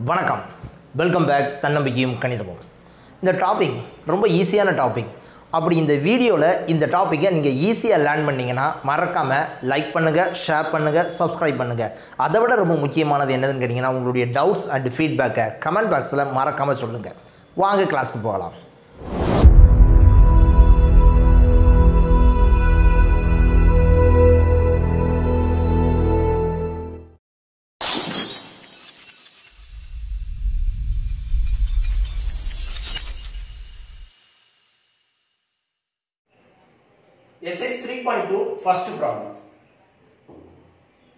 வணக்கம். Welcome back தன்னம்பிக்கையும் கணிதமும். இந்த டாபிக் ரொம்ப ஈஸியான டாபிக் அப்படி இந்த வீடியோவில் இந்த டாப்பிக்கை நீங்கள் ஈஸியாக லேர்ன் பண்ணீங்கன்னா மறக்காமல் லைக் பண்ணுங்கள் ஷேர் பண்ணுங்கள் சப்ஸ்கிரைப் பண்ணுங்கள் அதை விட ரொம்ப முக்கியமானது என்னதுன்னு கேட்டிங்கன்னா உங்களுடைய டவுட்ஸ் அண்ட் ஃபீட்பேக்கை கமெண்ட் பாக்ஸில் மறக்காமல் சொல்லுங்கள் வாங்க கிளாஸ்க்கு போகலாம். Exercise 3.2 first problem.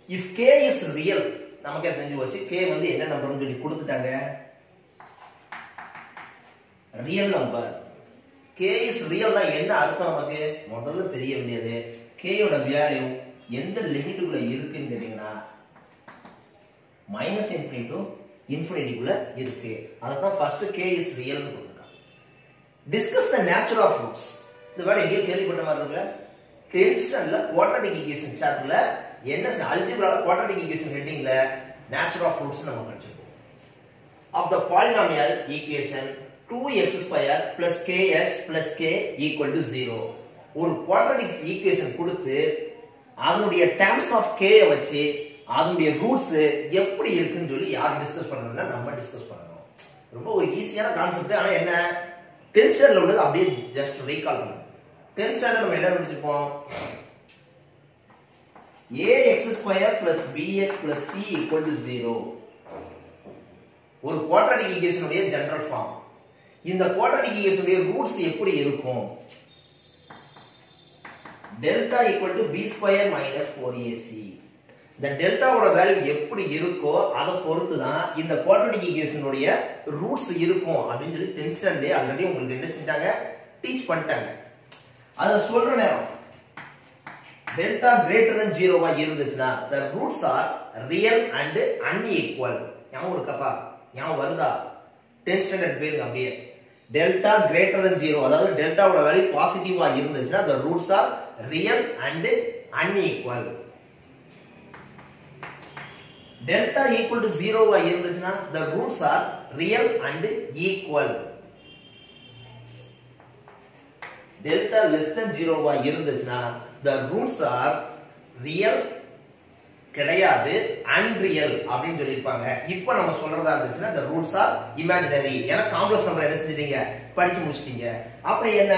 If k is real நமக்கே தெரிஞ்சு வச்சு k வந்து என்ன நம்பர்னு சொல்லி கொடுத்துட்டாங்க. Real number k is real என்ன அர்த்தம் நமக்கு? முதல்ல தெரிய வேண்டியது k யோட வேல்யூ எந்த லிமிட்டுக்குள்ள இருக்குன்னு கேட்டீங்கன்னா மைனஸ் இன்ஃபினிட்டி டு இன்ஃபினிட்டிக்குள்ள இருக்கு. அதான் ஃபர்ஸ்ட் k இஸ் ரியல்னு கொடுத்துருக்காங்க. Discuss the nature of roots இந்த வேர்டு எங்கேயும் கேள்விப்பட்ட மாதிரி இருக்குல்ல? டென்த் குவாட்ரடிக் குவாட்ரட்டிக் ஈக்குவேஷன் சாப்டர்ல என்ன அல்ஜிப்ரால குவாட்ரடிக் ஈக்குவேஷன் ஹெட்டிங்ல நேச்சுரல் ஆஃப் ரூட்ஸ் நம்ம படிச்சிருக்கோம். Of the polynomial equation 2x square plus kx plus K equal to zero ஒரு குவாட்ரடிக் ஈக்குவேஷன் கொடுத்து அதனுடைய டேர்ம்ஸ் ஆஃப் கேயை வச்சு அதனுடைய ரூட்ஸ் எப்படி இருக்குன்னு சொல்லி யார் டிஸ்கஸ் பண்ணணும்னா நம்ம டிஸ்கஸ் பண்ணணும். ரொம்ப ஒரு ஈஸியான கான்செப்ட் ஆனால் என்ன? டென்ஷனில் உள்ளது அப்படியே ஜஸ்ட் ரீகால் பண்ணணும். டென்த் ஸ்டாண்டர்ட் நம்ம என்ன படிச்சிருப்போம் ax square plus bx plus c equal to zero ஒரு குவாட்ரடிக் ஈக்குவேஷனுடைய ஜெனரல் ஃபார்ம் இந்த குவாட்ரடிக் ஈக்குவேஷனுடைய ரூட்ஸ் எப்படி இருக்கும்? Delta equal to B square minus four AC இந்த டெல்டாவோட வேல்யூ எப்படி இருக்கோ அதை பொறுத்து தான் இந்த குவாட்ரடிக் ஈக்குவேஷனுடைய ரூட்ஸ் இருக்கும் அப்படின்னு சொல்லி டென்த் ஸ்டாண்டர்ட்லேயே ஆல்ரெடி உங்களுக்கு என்ன செஞ்சாங்க? டீச் பண்ணிட்டாங்க. அதை சொல்ற நேரம். டெல்டா கிரேட்டர் than ஜீரோவா இருந்துச்சுன்னா the roots are real and unequal ஞாபகம் இருக்கப்பா? ஞாபகம் வருதா? டென்த் ஸ்டாண்டர்ட் போயிருங்க அப்படியே. டெல்டா கிரேட்டர் than ஜீரோ அதாவது டெல்டாவோட வேல்யூ பாசிட்டிவா இருந்துச்சுன்னா the roots are real and unequal delta equal to ஜீரோவா இருந்துச்சுன்னா the roots are real and equal delta less than ஜீரோவா இருந்துச்சுன்னா the ரூட்ஸ் ஆர் ரியல் கிடையாது அன்ரியல் அப்படின்னு சொல்லியிருப்பாங்க. இப்போ நம்ம சொல்றதா இருந்துச்சுன்னா இந்த ரூட்ஸ் ஆர் imaginary. ஏன்னா காம்ப்ளெக்ஸ் நம்பர் என்ன செஞ்சிட்டீங்க? படிச்சு முடிச்சிட்டீங்க. அப்படி என்ன?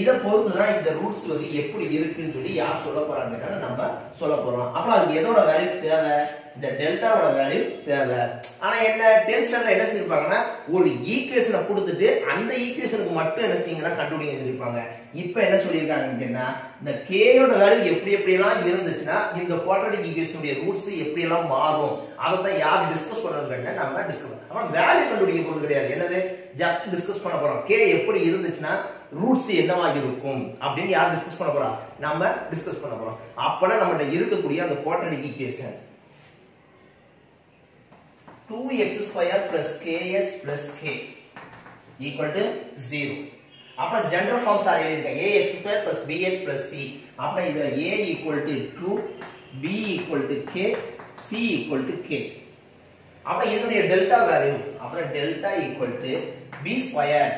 இதை பொறுத்து தான் இந்த ரூட்ஸ் வந்து எப்படி இருக்குன்னு சொல்லி யார் சொல்ல போறாங்க நம்ம சொல்ல போறோம். அப்புறம் அதுக்கு எதோட வேல்யூ தேவை? இந்த டெல்டாவோட வேல்யூ தேவை. ஆனா என்ன டென்த் என்ன செஞ்சிருப்பாங்கன்னா ஒரு ஈக்குவேஷனை கொடுத்துட்டு அந்த ஈக்குவேஷனுக்கு மட்டும் என்ன செய்யுங்கன்னா கண்டுபிடிங்க சொல்லியிருப்பாங்க. இப்போ என்ன சொல்லியிருக்காங்கன்னா இந்த கேயோட வேல்யூ எப்படி எப்படி எல்லாம் இருந்துச்சுன்னா இந்த குவாட்ரடிக் ஈக்குவேஷனுடைய ரூட்ஸ் எப்படி எல்லாம் மாறும் அதை தான் யார் டிஸ்கஸ் பண்ணணும்னு நம்ம டிஸ்கஸ் ஆனால் வேல்யூ கண்டுபிடிக்க போறது கிடையாது. என்னது? ஜஸ்ட் டிஸ்கஸ் பண்ண போறோம். கே எப்படி இருந்துச்சுன்னா ரூட்ஸ் என்னவாக இருக்கும் அப்படின்னு யார் டிஸ்கஸ் பண்ண போறோம் நம்ம டிஸ்கஸ் பண்ண போறோம். அப்பதான் நம்மகிட்ட இருக்கக்கூடிய அந்த quadratic equation 2x square plus kx plus k equal to 0 அப்புறம் general ஃபார்ம்ஸ் ஆர் எழுதிருக்கேன் ax square plus bx plus c அப்புறம் இதுல a equal to 2 b equal to k c equal to k அப்புறம் இதனுடைய delta வேல்யூ அப்புறம் delta equal to b square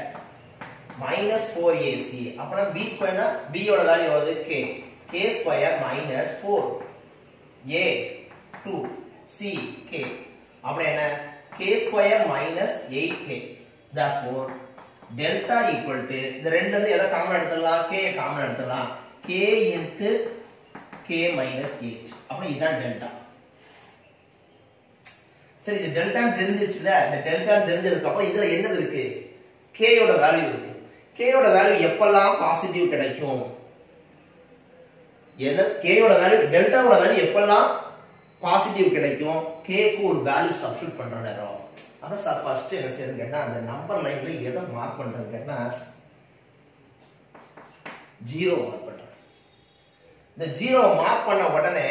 minus 4ac அப்புறம் b square னா b யோட value வந்து k k square minus 4 a 2 c k அப்படி என்ன k square minus eight K therefore delta equal to இந்த ரெண்டு வந்து எதை காமன் எடுத்துடலாம் k காமன் எடுத்துடலாம் k into k minus eight அப்படி இதுதான் டெல்டா சரி இது டெல்டா தெரிஞ்சிருச்சுல இந்த டெல்டா தெரிஞ்சதுக்கு அப்புறம் இதுல என்னது இருக்கு கேயோட யோட வேல்யூ இருக்கு கேயோட யோட வேல்யூ எப்பெல்லாம் பாசிட்டிவ் கிடைக்கும் எது கேயோட யோட வேல்யூ டெல்டாவோட வேல்யூ எப்பெல்லாம் பாசிட்டிவ் கிடைக்கும். கேக்கு ஒரு வேல்யூ சப்ஸ்டியூட் பண்ணுற நேரம். அப்புறம் சார் ஃபர்ஸ்ட் என்ன செய்யறது கேட்டா அந்த நம்பர் லைன்ல எதை மார்க் பண்றது கேட்டா ஜீரோ மார்க் பண்றேன் இந்த ஜீரோ மார்க் பண்ண உடனே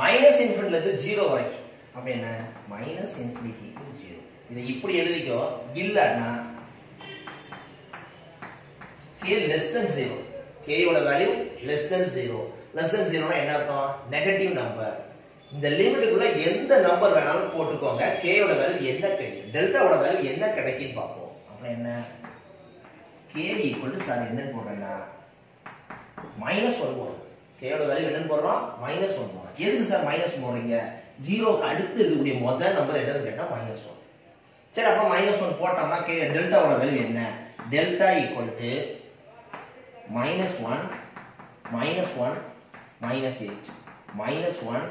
மைனஸ் இன்ஃபினிட்ல இருந்து ஜீரோ வரைக்கும். அப்ப என்ன? மைனஸ் இன்ஃபினிட்டி ஜீரோ இதை இப்படி எழுதிக்கோ. இல்லைன்னா K less than zero கேயோட value less than zero less than ஜீரோனா என்ன அர்த்தம்? நெகட்டிவ் நம்பர் இந்த லிமிட்டுக்குள்ள எந்த நம்பர் வேணாலும் போட்டுக்கோங்க. கேயோட வேல்யூ என்ன கிடைக்கும் டெல்டாவோட வேல்யூ என்ன கிடைக்குன்னு பார்ப்போம். அப்புறம் என்ன? கே ஈக்குவல் டு சார் என்னன்னு போடுறேன்னா மைனஸ் ஒன் போடுறோம். கேயோட வேல்யூ என்னன்னு போடுறோம்? மைனஸ் ஒன் போடுறோம். எதுக்கு சார் மைனஸ் போடுறீங்க? ஜீரோக்கு அடுத்து இருக்கக்கூடிய முதல் நம்பர் என்னன்னு கேட்டா மைனஸ் ஒன் சரி அப்ப மைனஸ் ஒன் போட்டோம்னா கே டெல்டாவோட வேல்யூ என்ன? Delta equal to minus one minus one minus eight minus one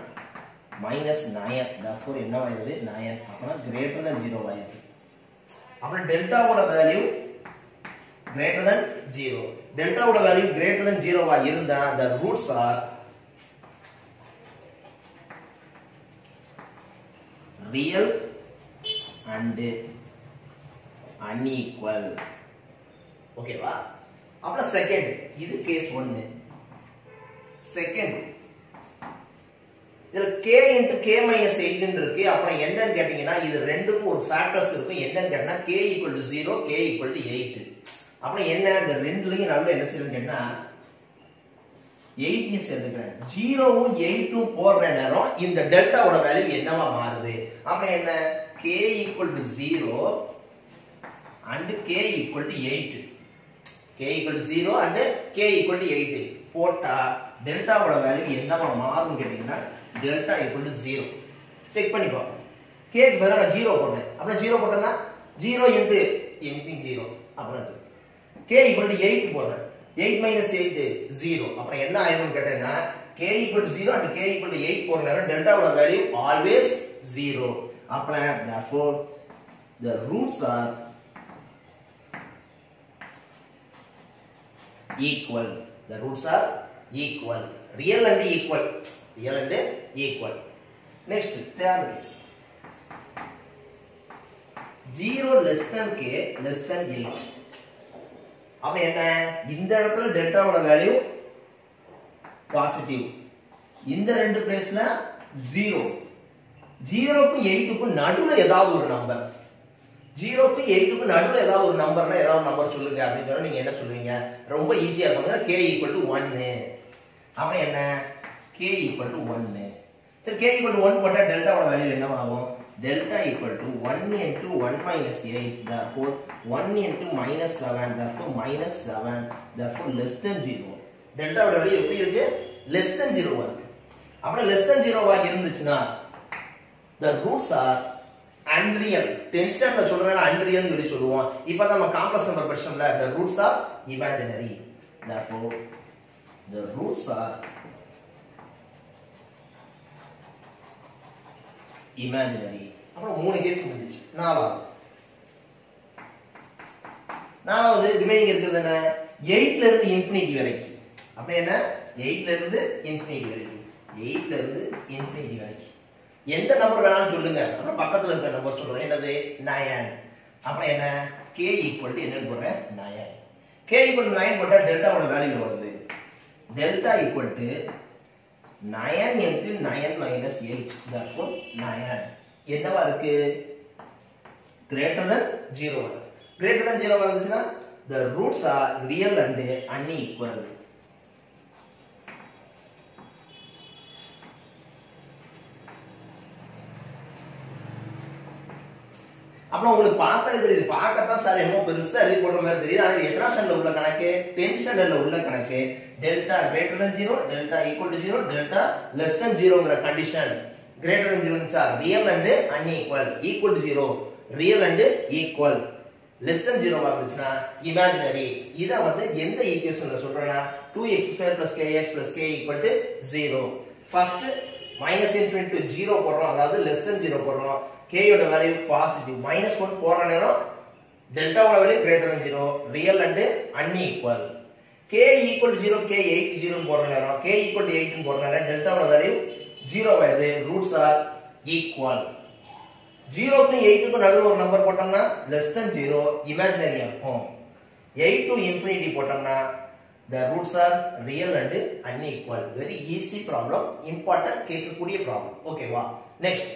minus nine therefore என்ன ஆயிருது நயன் அப்பனா greater than ஜீரோ ஆயிருது அப்புறம் டெல்டாவோட வேல்யூ greater than 0 டெல்டாவோட வேல்யூ greater than 0 வா இருந்தா the roots are real and unequal. ஓகேவா அப்புறம் செகண்ட் இது கேஸ் ஒன்னு செகண்ட் இதுல கே இன்டு கே மைனஸ் எயிட்னு இருக்கு. அப்புறம் என்னன்னு கேட்டீங்கன்னா இது ரெண்டுக்கும் ஒரு ஃபேக்டர்ஸ் இருக்கும். என்னன்னு கேட்டா K equal to zero K equal to eight அப்புறம் என்ன இந்த ரெண்டுலயும் நடுவில் என்ன செய்யணும் கேட்டா எயிட்டையும் சேர்ந்துக்கிறேன். ஜீரோவும் எயிட்டும் போடுற நேரம் இந்த டெல்டாவோட வேல்யூ என்னவா மாறுது? அப்புறம் என்ன? K equal to zero and K equal to eight k equal to zero and K equal to eight போட்டா டெல்டாவோட வேல்யூ என்னவா மாறும் கேட்டீங்கன்னா delta equal to zero check பண்ணி பார்ப்போம் கேக்கு பதிலாக நான் ஜீரோ போட்டேன். அப்புறம் ஜீரோ போட்டேன்னா ஜீரோ இன்ட்டு எனிதிங் ஜீரோ அப்புறம் கே ஈக்குவல் டு எயிட் போடுறேன். எயிட் மைனஸ் எயிட் ஜீரோ அப்புறம் என்ன ஆயிரும்னு கேட்டேன்னா K equal to zero and K equal to eight போடுற நேரம் டெல்டாவோட வேல்யூ ஆல்வேஸ் ஜீரோ அப்புறம் therefore the roots are equal. The roots are equal. Real and equal. Real and equal. Next third case 0 less than k less than 8 அப்ப என்ன? இந்த இடத்துல டெல்டாவோட value positive இந்த ரெண்டு பிளேஸ்ல ஜீரோ ஜீரோக்கும் எயிட்டுக்கும் நடுவுல ஏதாவது ஒரு நம்பர் ஜீரோக்கும் எயிட்டுக்கும் நடுவுல ஏதாவது ஒரு நம்பர்னா ஏதாவது நம்பர் சொல்லுங்க அப்படின்னு சொன்னா நீங்க என்ன சொல்லுவீங்க? ரொம்ப ஈஸியா இருக்கும் கே ஈக்குவல் டு ஒன்னு அப்புறம் என்ன கே ஈக்குவல் டு ஒன்னு சரி கே ஈக்குவல் டு ஒன் போட்டா டெல்டாவோட வேல்யூ என்னவாகும் delta equal to 1 into 1 minus 8 therefore 1 into minus 7 therefore minus 7 therefore less than 0 delta ஓட வேல்யூ எப்படி இருக்கு less than 0 இருக்கு அப்படி less than 0 வா இருந்துச்சுன்னா the roots are unreal 10 ஸ்டாண்டர்ட்ல சொல்றேன் unreal னு சொல்லி சொல்லுவோம் இப்போ நம்ம காம்ப்ளெக்ஸ் நம்பர் படிச்சோம்ல the roots are imaginary therefore the roots are imaginary. அப்புறம் மூணு கேஸ் முடிஞ்சிச்சு நாலாவது. நாலாவது ரிமைனிங் இருக்கிறது என்ன? எயிட்ல இருந்து இன்ஃபினிட்டி வரைக்கும். அப்ப என்ன? எயிட்ல இருந்து இன்ஃபினிட்டி வரைக்கும். எயிட்ல இருந்து இன்ஃபினிட்டி வரைக்கும். எந்த நம்பர் வேணாலும் சொல்லுங்க. அப்புறம் பக்கத்துல இருக்கிற நம்பர் சொல்றேன். என்னது? நயன் அப்புறம் என்ன? கே ஈக்குவல் டு என்னன்னு போடுறேன்? Nine k equal to nine போட்டா டெல்டாவோட வேல்யூ வருது delta equal to 9 into 9 minus 8 therefore 9 என்னவா இருக்கு greater than 0 வருது greater than 0 வந்துச்சுன்னா the roots are real and unequal அப்புறம் உங்களுக்கு பார்த்தா தெரியுது பார்க்கத்தான் சார் என்னமோ பெருசா எழுதி போடுற மாதிரி தெரியுது. ஆனா எத்தனா ஸ்டாண்டர்ட்ல உள்ள கணக்கு? டென்த் ஸ்டாண்டர்ட்ல உள்ள கணக்கு. Delta greater than zero delta equal to zero delta less than ஜீரோங்கிற condition greater than zero sir. Real and unequal equal to zero real and equal less than zero இருந்துச்சுன்னா இமேஜினரி இதை வந்து எந்த ஈக்குவேஷன்ல சொல்றேன்னா two X square plus K X plus K equal to zero first minus infinite to zero போடுறோம். அதாவது less than zero போடுறோம். கேயோட வேல்யூ பாசிட்டிவ் மைனஸ் ஒன் போடுற நேரம் டெல்டாவோட value greater than zero real and unequal k equal to zero K eight zero போடுற நேரம். K equal to eight போடுற நேரம் டெல்டாவோட வேல்யூ ஜீரோ வருது ரூட்ஸ் ஆர் ஈக்குவல் ஜீரோக்கும் எயிட்டுக்கும் நடுவில் ஒரு நம்பர் போட்டோம்னா லெஸ் than ஜீரோ இமேஜினரி இருக்கும் எயிட் டு இன்ஃபினிட்டி போட்டோம்னா the roots are real and unequal. Very easy problem important கேட்கக்கூடிய ப்ராப்ளம் ஓகேவா நெக்ஸ்ட்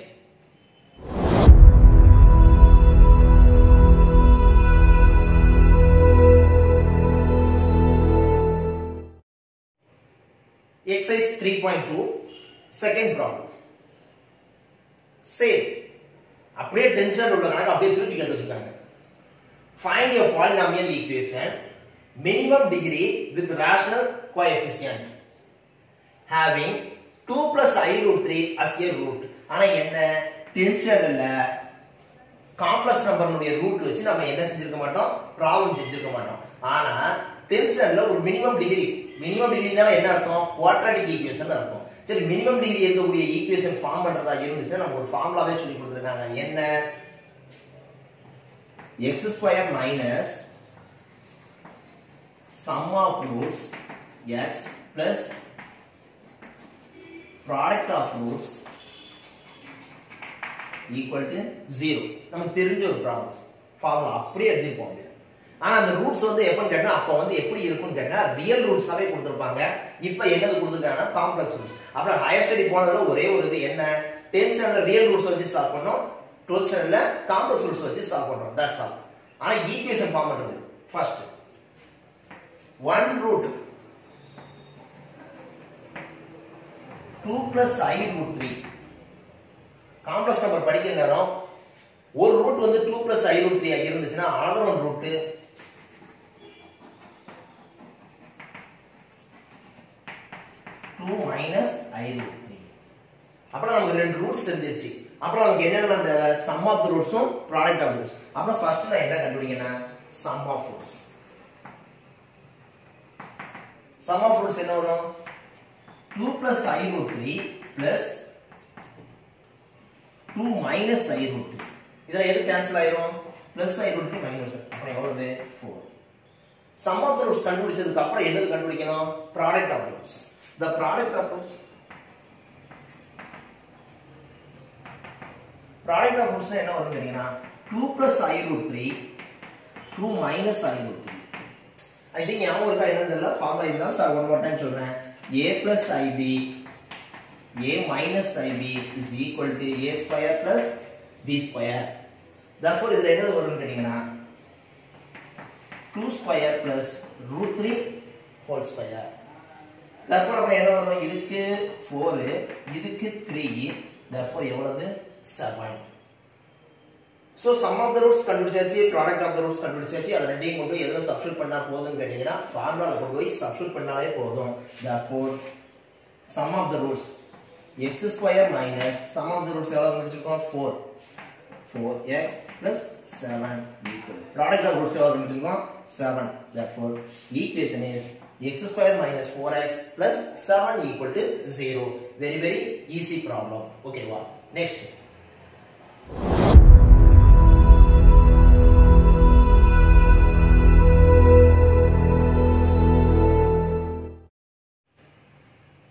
3.2 second problem. சேம் அப்படியே டென்ஷன் உள்ள கணக்கு அப்படியே திருப்பி கேட்டு வச்சிருக்காங்க. Find your polynomial equation minimum degree with rational coefficient having 2 plus I root three as a root ஆனா என்ன? டென்ஷன் இல்ல. காம்ப்ளெக்ஸ் நம்பருடைய ரூட் வச்சு நம்ம என்ன செஞ்சிருக்க மாட்டோம்? ப்ராப்ளம் செஞ்சிருக்க மாட்டோம். ஆனா டென்ஷன்ல ஒரு மினிமம் டிகிரி மினிமம் டிகிரினால என்ன அர்த்தம்? குவாட்ராட்டிக் ஈக்குவேஷன் அர்த்தம். சரி மினிமம் டிகிரி இருக்கக்கூடிய ஈக்குவேஷன் ஃபார்ம் பண்றதா இருந்துச்சுன்னா நம்ம ஒரு ஃபார்முலாவே சொல்லி கொடுத்துருக்காங்க. என்ன? X square minus sum of roots x plus product of roots equal to zero நமக்கு தெரிஞ்ச ஒரு ப்ராப்ளம் ஃபார்முலா அப்படியே எழுதிருப்போம் அப்படியே ஆனா அந்த ரூட்ஸ் வந்து எப்பன்னு கேட்டா அப்போ வந்து எப்படி இருக்கும்னு கேட்டா ரியல் ரூட்ஸாவே கொடுத்துருப்பாங்க. இப்போ என்னது கொடுத்துருக்காங்கன்னா காம்ப்ளெக்ஸ் ரூட்ஸ் அப்புறம் ஹையர் ஸ்டடி போனதுல ஒரே ஒரு இது என்ன? டென்த் ஸ்டாண்டர்ட் ரியல் ரூட்ஸ் வச்சு சால்வ் பண்ணோம். டுவெல்த் ஸ்டாண்டர்ட்ல காம்ப்ளெக்ஸ் ரூட்ஸ் வச்சு சால்வ் பண்றோம் தட்ஸ் ஆல் ஆனா ஈக்குவேஷன் ஃபார்ம் பண்றது. First one root two plus i root three complex number படிக்கிற நேரம் ஒரு ரூட் வந்து two plus i root three இருந்துச்சுன்னா another one root two minus i root three அப்புறம் நமக்கு ரெண்டு ரூட்ஸ் தெரிஞ்சிருச்சு. அப்புறம் நமக்கு என்னென்ன அந்த சம் ஆஃப் ரூட்ஸும் ப்ராடக்ட் ஆஃப் ரூட்ஸ் அப்புறம் ஃபர்ஸ்ட் நான் என்ன கண்டுபிடிக்கணும் sum of roots sum of roots என்ன வரும்? Two plus I root three plus two minus I root three இதில் எது கேன்சல் ஆயிரும்? Plus I root three minus அப்புறம் எவ்வளவு ஃபோர் சம் ஆஃப் ரூட்ஸ் கண்டுபிடிச்சதுக்கு அப்புறம் என்னது கண்டுபிடிக்கணும்? Product of roots the product of roots product of roots என்ன வரும் கேட்டீங்கன்னா 2 plus i root 3 2 minus i root 3 I think ஞாபகம் இருக்கா? என்ன தெரியல. ஃபார்முலா இருந்தாலும் சார் ஒன் மோர் டைம் சொல்றேன். A plus ib a minus ib is equal to a square plus b square. Therefore இதுல என்ன வரும் கேட்டீங்கன்னா 2 square plus root 3 whole square. Therefore அப்ப என்ன வரும் இதுக்கு 4 இதுக்கு 3 therefore எவ்வளவு? 7 so sum of the roots கண்டுபிடிச்சாச்சு ப்ராடக்ட் ஆஃப் த ரூட்ஸ் கண்டுபிடிச்சாச்சு. அதை ரெண்டையும் கொண்டு போய் எதுல சப்ஸ்டிட் பண்ணா போதும்னு கேட்டீங்கன்னா ஃபார்முலால கொண்டு போய் சப்ஸ்டிட் பண்ணாலே போதும். Therefore sum of the roots. X square minus sum of the roots எவ்வளவு முடிச்சிருக்கோம் 4 4x plus 7 equal. Product of roots எவ்வளவு முடிச்சிருக்கோம் 7 therefore equation is x square minus 4x plus 7 equal to 0 very very easy problem okay wow next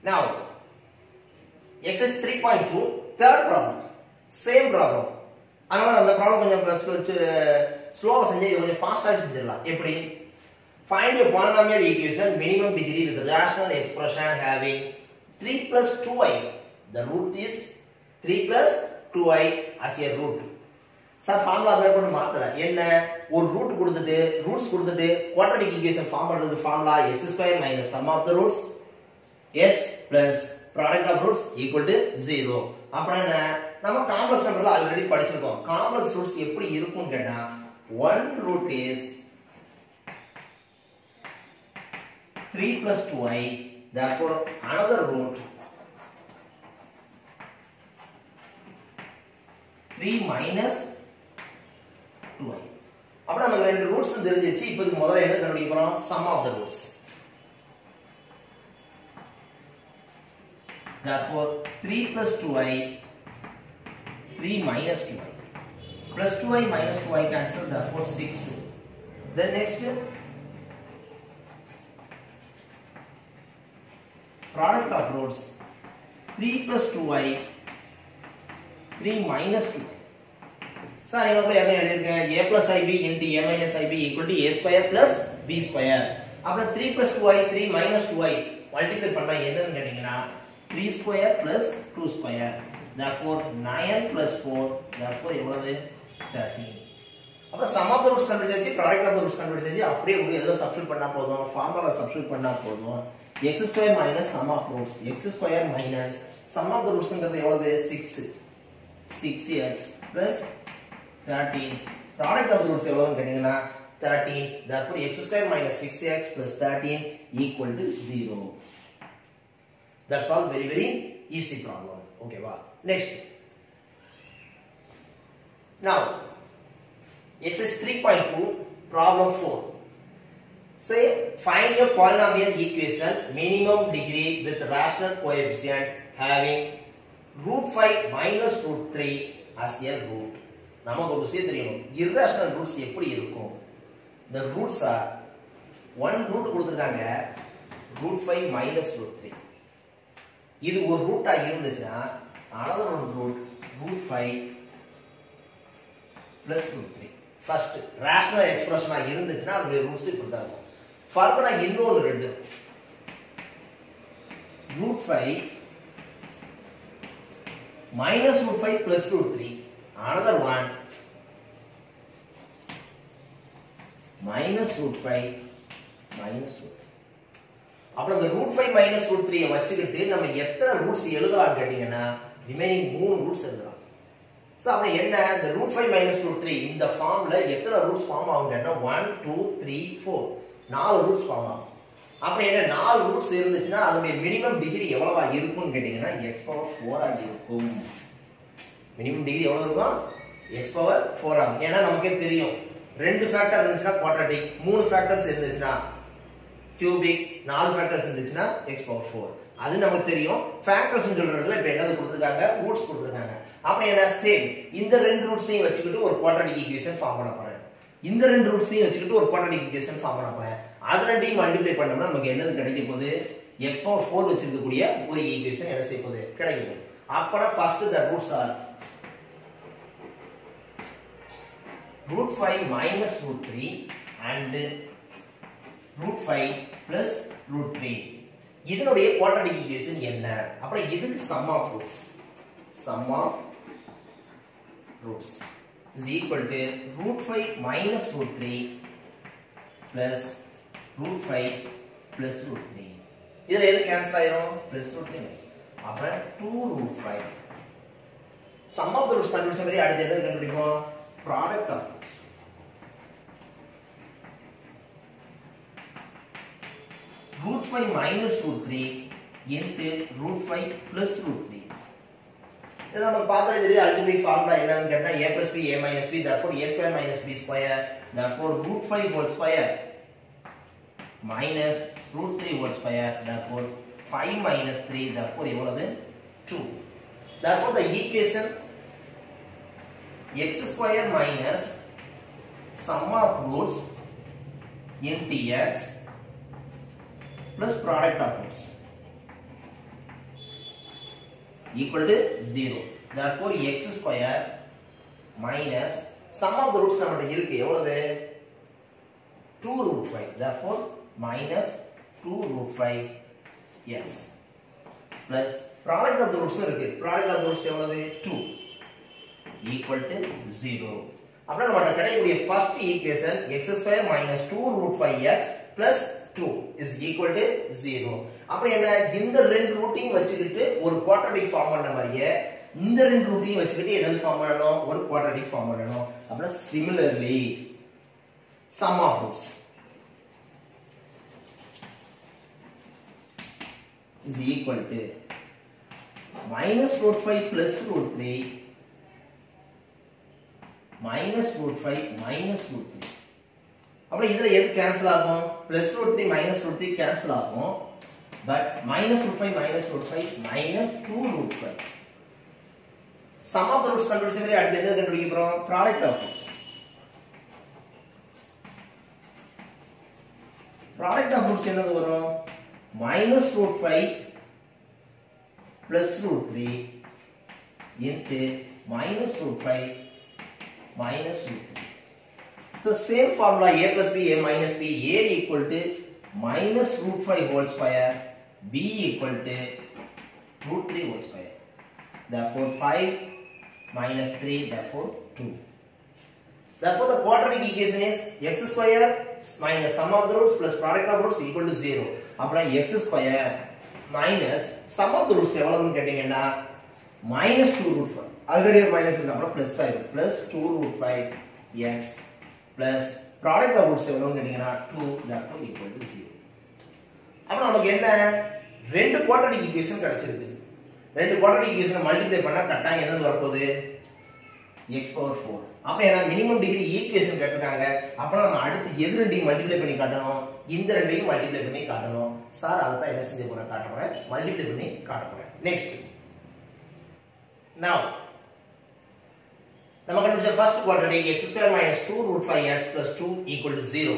now x is 3.2 third problem same problem அதனால அந்த problem கொஞ்சம் ஸ்லோவா செஞ்சு இது கொஞ்சம் ஃபாஸ்டா செஞ்சிடலாம் எப்படி find a polynomial equation minimum degree with rational expression having 3 plus 2i the root is 3 plus 2i as a root. Sir formula மேற்கொண்டு மாத்தல. என்ன? ஒரு ரூட் கொடுத்துட்டு ரூட்ஸ் கொடுத்துட்டு குவாட்ரடிக் ஈக்குவேஷன் ஃபார்ம் பண்ணுறதுக்கு formula x square minus sum of the roots x plus product of roots equal to zero அப்புறம் என்ன? நம்ம காம்ப்ளெக்ஸ் நம்பர்ல ஆல்ரெடி படிச்சிருக்கோம். காம்ப்ளெக்ஸ் ரூட்ஸ் எப்படி இருக்கும் கேட்டா one root is 3 plus 2i therefore another root 3 minus 2i அப்ப நமக்கு ரெண்டு ரூட்ஸ் தெரிஞ்சிச்சு இப்போ இதுக்கு முதல்ல என்ன கண்டுபிடிக்க போறோம் sum of the roots Therefore, 3 plus 2i, 3 minus 2i. Plus 2i minus 2i cancel, therefore 6. Then next, product of roots, 3 plus 2y 3 minus 2i. Sir இங்க போய் என்ன எழுதிருக்கேன் a plus ib into a minus ib equal to a square plus b square. அப்புறம் 3 plus 2i 3 minus 2i multiply பண்ணா என்னன்னு கேட்டீங்கன்னா 3 square plus 2 square. Therefore 9 plus 4 therefore எவ்வளவு? 13 அப்புறம் sum of the roots கண்டுபிடிச்சாச்சு ப்ராடக்ட் ஆஃப் த ரூட்ஸ் கண்டுபிடிச்சாச்சு அப்படியே உங்களுக்கு எதுல சப்ஸ்டிட் பண்ணா போதும்? ஃபார்முலா சப்ஸ்டிட் பண்ணா போதும். X square minus sum of roots x square minus sum of the ரூட்ஸ்ங்கிறது எவ்வளவு 6 6x plus 13 product of roots எவ்வளவுன்னு கேட்டீங்கன்னா 13 therefore x square minus 6x plus 13 equal to 0 that's all very very easy problem okay wow next now exercise 3.2 problem 4 say find a polynomial equation minimum degree with rational coefficient having root 5 minus root 3 as a root நமக்கு ஒரு விஷயம் தெரியணும் irrational roots எப்படி இருக்கும் the roots are one root கொடுத்திருக்காங்க root 5 minus root 3 இது ஒரு ரூட்டா இருந்துச்சுன்னா another one root root 5 plus root 3 first rational expression இருந்துச்சுன்னா அதோட ரூட்ஸ் இப்படி தான் இருக்கும் ஃபர்தரா இன்னொரு ரெண்டு. Root five minus root five plus root three another one minus root five minus root அப்புறம் இந்த ரூட் ஃபைவ் மைனஸ் ரூட் த்ரீயை வச்சுக்கிட்டு நம்ம எத்தனை ரூட்ஸ் எழுதலாம்னு கேட்டீங்கன்னா ரிமைனிங் மூணு ரூட்ஸ் எழுதலாம். ஸோ அப்புறம் என்ன? இந்த root five minus root three இந்த ஃபார்மில் எத்தனை ரூட்ஸ் ஃபார்ம் ஆகும் கேட்டால் ஒன் டூ த்ரீ ஃபோர் நாலு ரூட்ஸ் ஃபார்ம் ஆகும். அப்புறம் என்ன நாலு ரூட்ஸ் இருந்துச்சுன்னா அதனுடைய மினிமம் டிகிரி எவ்வளவா இருக்கும்னு கேட்டீங்கன்னா எக்ஸ் பவர் ஃபோர் ஆக இருக்கும். மினிமம் டிகிரி எவ்வளவு இருக்கும் எக்ஸ் பவர் ஃபோர் ஆகும். ஏன்னா நமக்கே தெரியும். ரெண்டு ஃபேக்டர் இருந்துச்சுன்னா குவாட்ரட்டிக் மூணு ஃபேக்டர்ஸ் இருந்துச்சுன்னா கியூபிக் நாலு ஃபேக்டர்ஸ் இருந்துச்சுன்னா எக்ஸ் பவர் ஃபோர் அது நமக்கு தெரியும். ஃபேக்டர்ஸ் சொல்றதுல இப்போ என்னது கொடுத்துருக்காங்க? ரூட்ஸ் கொடுத்துருக்காங்க. அப்படி என்ன? சேம் இந்த ரெண்டு ரூட்ஸையும் வச்சுக்கிட்டு ஒரு குவாட்ரட்டிக் ஈக்குவேஷன் ஃபார்ம் பண்ண போறேன். இந்த ரெண்டு ரூட்ஸையும் வச்சுக்கிட்டு ஒரு குவாட்ரடிக் ஈக்குவேஷன் ஃபார்ம் பண்ண போறேன். அது ரெண்டையும் மல்டிப்ளை பண்ணோம்னா நமக்கு என்னது கிடைக்க போகுது? எக்ஸ் பவர் ஃபோர் வச்சிருக்கக்கூடிய ஒரு ஈக்குவேஷன் என்ன செய்ய போகுது? கிடைக்க போகுது. அப்பனா first the roots are root five minus root three and root five plus root three இதனுடைய குவாட்ரடிக் ஈக்குவேஷன் என்ன? அப்புறம் இதுக்கு sum of roots sum of roots is equal to root 5 minus root 3 plus root 5 plus root 3 இதில் எது cancel ஆயிரும் plus root 3 அப்புறம் 2 root 5 sum of the roots கண்டுபிடிச்ச வரி அடுது எது கண்டுவிட்டும்? product of roots. Root 5 minus root 3 into root 5 plus root 3. இதை நம்ம பார்த்தா தெரியும் அல்ஜிபிக் ஃபார்முலா என்னன்னு கேட்டால் a plus b a minus b therefore a square minus b square therefore root five whole square minus root three whole square therefore five minus three therefore எவ்வளவு two therefore the equation x square minus sum of roots into x plus product of roots. Equal to 0. Therefore, x square minus sum of the roots நம்மட்டு இருக்கு எவ்வளவு 2 root 5. Therefore, minus 2 root 5 x plus product of the roots இருக்கு product of the roots எவ்வளவு 2 equal to 0. அப்புறம் நம்மட்டு கிடைக்கக்கூடிய first equation x square minus 2 root 5x plus 2 is equal to 0. அப்புறம் என்ன? இந்த ரெண்டு ரூட்டையும் வச்சுக்கிட்டு ஒரு குவாட்ரடிக் ஃபார்ம் பண்ண மாதிரியே இந்த ரெண்டு ரூட்டையும் வச்சுக்கிட்டு என்னது ஃபார்ம் பண்ணணும்? ஒரு குவாட்ரடிக் ஃபார்ம் பண்ணணும். அப்புறம் similarly sum of roots is equal to minus root 5 plus root 3 minus root 5 minus root 3 அப்புறம் இதில் எது கேன்சல் ஆகும்? Plus root 3 minus root 3 cancel ஆகும். But minus root 5 minus root 5 minus 2 root 5 sum of the roots கண்டுபிடிச்ச மாதிரி அடுத்து என்ன கண்டுபிடிக்க போறோம் product of roots product of roots என்னது வரும் minus root 5 plus root 3 into minus root 5 minus root 3. So same formula a plus b a minus b a equal to minus root 5 whole square b equal to root 3 whole square. Therefore, 5 minus 3, therefore 2. Therefore, the quadratic equation is x square minus sum of the roots plus product of roots equal to 0. அப்படா x square minus sum of the roots எவ்வளவுன்னு கேட்டீங்கன்னா minus 2 root 5. already ஒரு minus இருக்கு அப்படா plus 5 plus 2 root 5 x plus product of roots எவ்வளவுன்னு கேட்டீங்கன்னா 2 therefore equal to 0. அப்புறம் நமக்கு என்ன? ரெண்டு குவாட்ரடிக் ஈக்குவேஷன் கிடச்சிருக்கு. ரெண்டு குவாட்ரடிக் ஈக்குவேஷனை மல்டிப்ளை பண்ணால் கட்டாயம் என்ன வரப்போகுது? எக்ஸ் பவர் ஃபோர் அப்போ ஏன்னா மினிமம் டிகிரி ஈக்குவேஷன் கேட்டிருக்காங்க. அப்போ நம்ம அடுத்து எது ரெண்டையும் மல்டிப்ளை பண்ணி காட்டணும்? இந்த ரெண்டையும் மல்டிப்ளை பண்ணி காட்டணும். சார் அதை தான் என்ன செஞ்ச போகிற காட்ட போகிறேன் மல்டிப்ளை பண்ணி காட்ட போகிறேன் நெக்ஸ்ட் நவ் நம்ம கண்டுபிடிச்ச first quadratic x square minus two root five x plus two equal to zero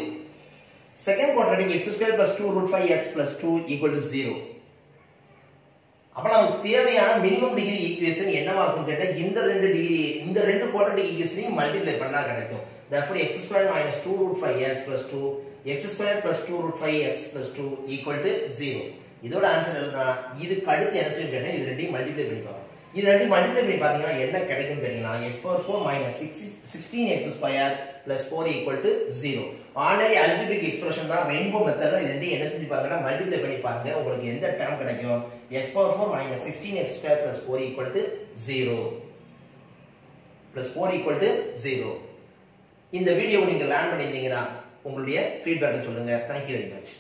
Second quadratic x square plus 2 root 5 x plus 2 equal to 0. அப்ப நமக்கு தேவையான மினிமம் டிகிரி ஈக்குவேஷன் என்னவா இருக்கும் கேட்டா இந்த ரெண்டு டிகிரி இந்த ரெண்டு குவாட்ரடிக் ஈக்குவேஷனையும் மல்டிப்ளை பண்ணா கிடைக்கும். Therefore x square minus 2 root 5x plus 2 x square plus 2 root 5x plus 2 equal to 0 இதோட ஆன்சர் எழுதுனா இதுக்கு அடுத்து என்ன செய்யும் கேட்டா இது ரெண்டையும் மல்டிப்ளை பண்ணி பார்க்கணும். இது ரெண்டு மல்டிப்ளை பண்ணி பாத்தீங்கன்னா என்ன கிடைக்கும் கேட்டீங்கன்னா x power 4 minus 6 16x square plus 4 equal to 0 ordinary algebraic expression தான் ரெயின்போ மெத்தட்ல இது ரெண்டையும் என்ன செஞ்சு பாருங்கன்னா மல்டிப்ளை பண்ணி பாருங்க உங்களுக்கு எந்த டேர்ம் கிடைக்கும்? X power four minus sixteen x square plus four equal to zero plus four equal to zero இந்த வீடியோ நீங்கள் லேர்ன் பண்ணியிருந்தீங்கன்னா உங்களுடைய ஃபீட்பேக்கை சொல்லுங்கள் தேங்க்யூ வெரி மச்